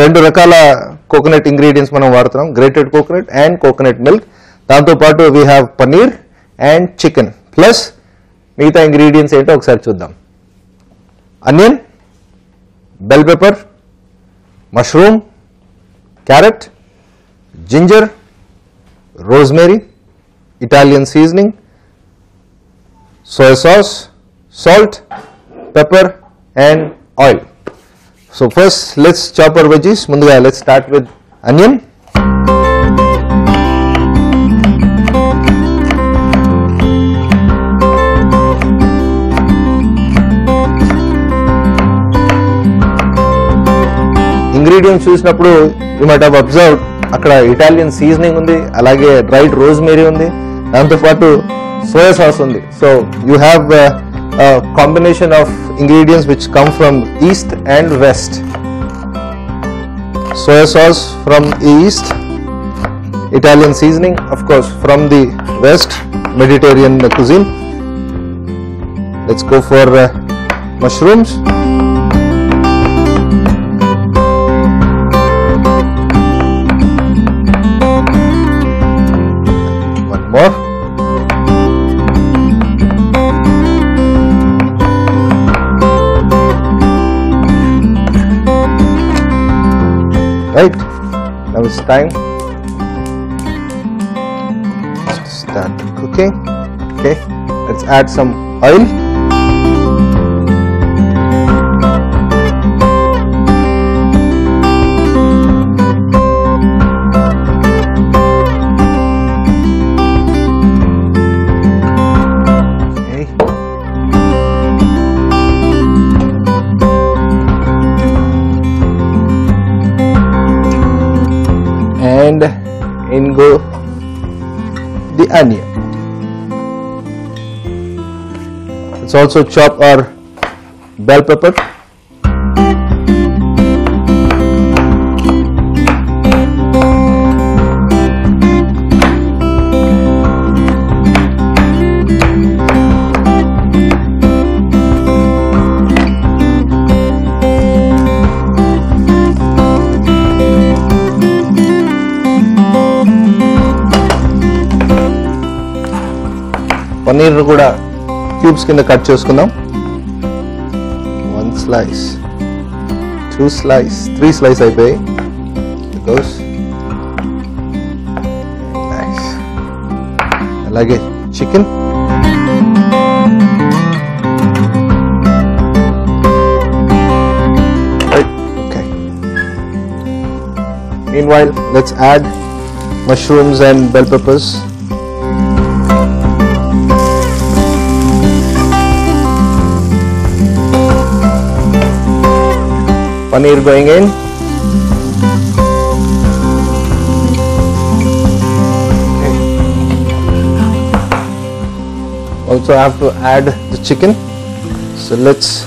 రెండు రకాల coconut ingredients మనం వాడుతున్నాం grated coconut and coconut milk దాంతోపాటు we have paneer and chicken plus మిగతా ఇంగ్రీడియంట్స్ ఏంటో ఒకసారి చూద్దాం onion bell pepper mushroom carrot ginger rosemary Italian seasoning soy sauce, salt, pepper and oil. So first let's chop our veggies. Munduga let's start with onion. Ingredients చూసినప్పుడు you might have observe అక్కడ Italian seasoning ఉంది అలాగే dried rosemary ఉంది దాంతోపాటు soya sauce ఉంది so you have a combination of ingredients which come from east and west. Soy sauce from east italian seasoning of course from the west mediterranean cuisine. Let's go for uh, mushrooms. One more. Right? Now it's time. To start. Cooking okay. Let's add some oil the onion. Let's also chop our bell pepper. Paneer కూడా cubes కింద cut చేసుకుందాం one slice two slice three slice అయిపోయాయి because అలాగే chicken Okay. Meanwhile, let's add mushrooms and bell peppers. Paneer going in. also I have to add the chicken. So let's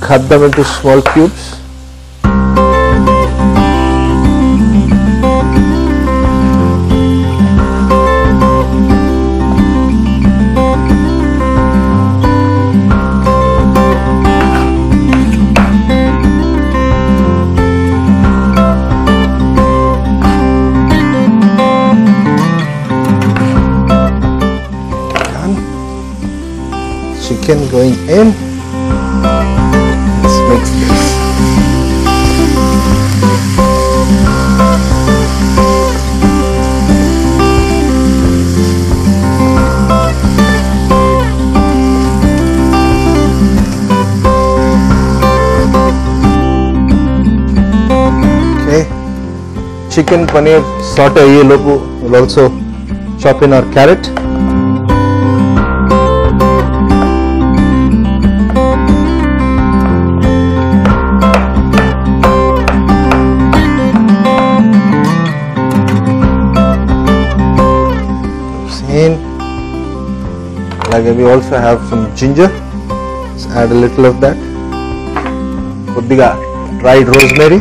cut them into small cubes. Chicken going in. Let's this. Okay. Chicken paneer saute ye lopu will also chop in our carrot. alage we also have some ginger. Add a little of that. Kodiga dried rosemary.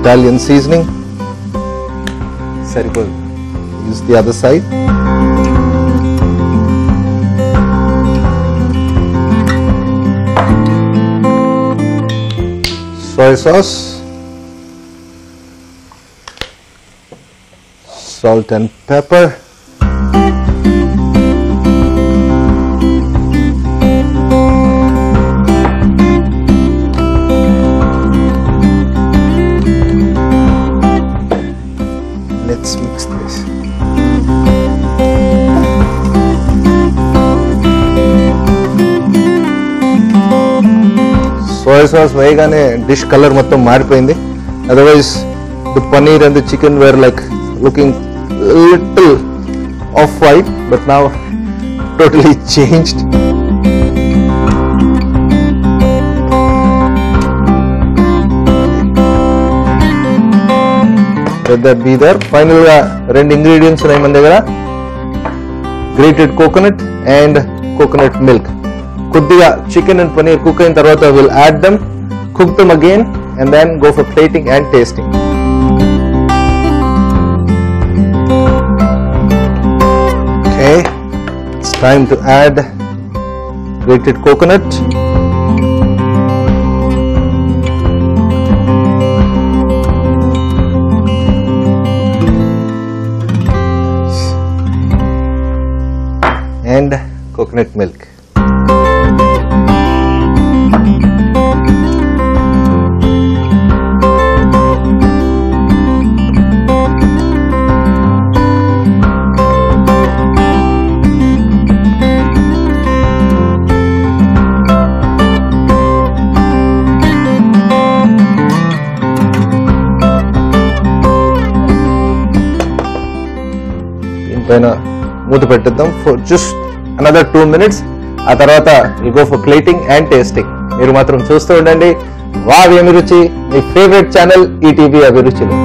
Italian seasoning. Sarigol use the other side. Soy sauce. salt and pepper let's mix this soy sauce vegane dish color mattum maaripoyindi otherwise the paneer and the chicken were like looking looking little off white but నా totally changed that be there final గా రెండు ingredients ఉన్నాయి మన దగ్గర grated coconut and coconut milk కొద్దిగా chicken and paneer cook అయిన తర్వాత will add dum cook dum again and then go for plating and tasting time to add grated coconut. And coconut milk. పైన మూత పెట్టిద్దాం for just another two minutes ఆ తర్వాత you go for plating and tasting మీరు మాత్రం చూస్తూ ఉండండి. వా అభిరుచి మీ ఫేవరెట్ ఛానల్ ఈటీవీ అభిరుచిలో.